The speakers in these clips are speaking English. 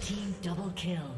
Team double kill.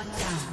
Shut down.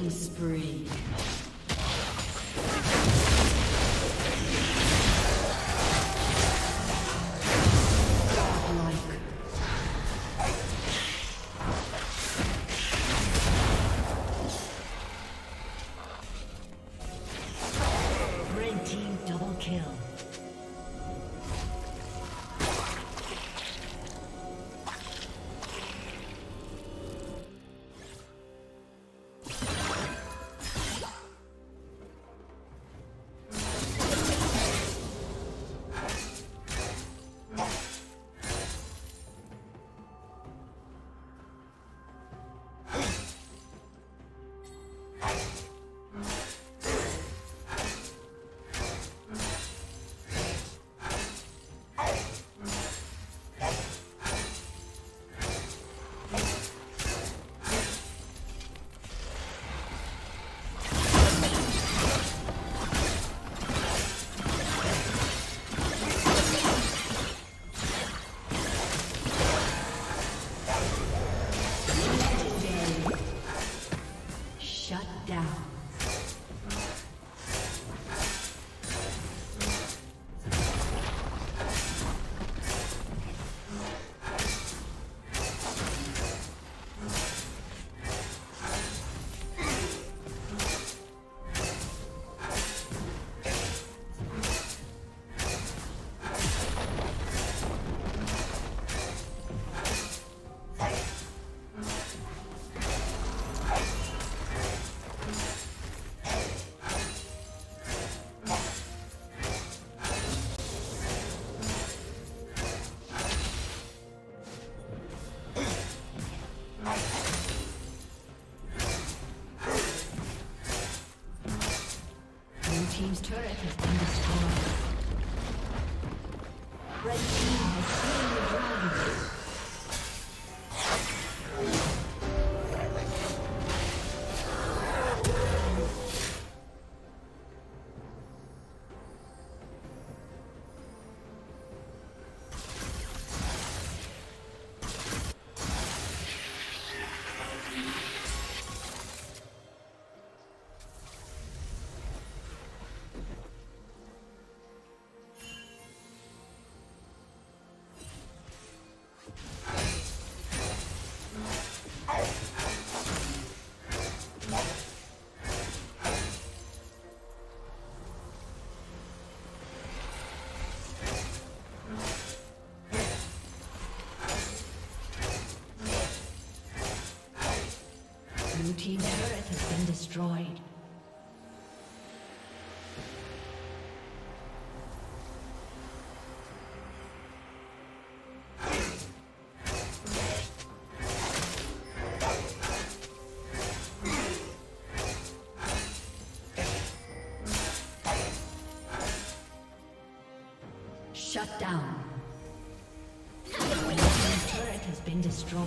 Killing spree. Team's turret has been destroyed. Shut down. The turret has been destroyed.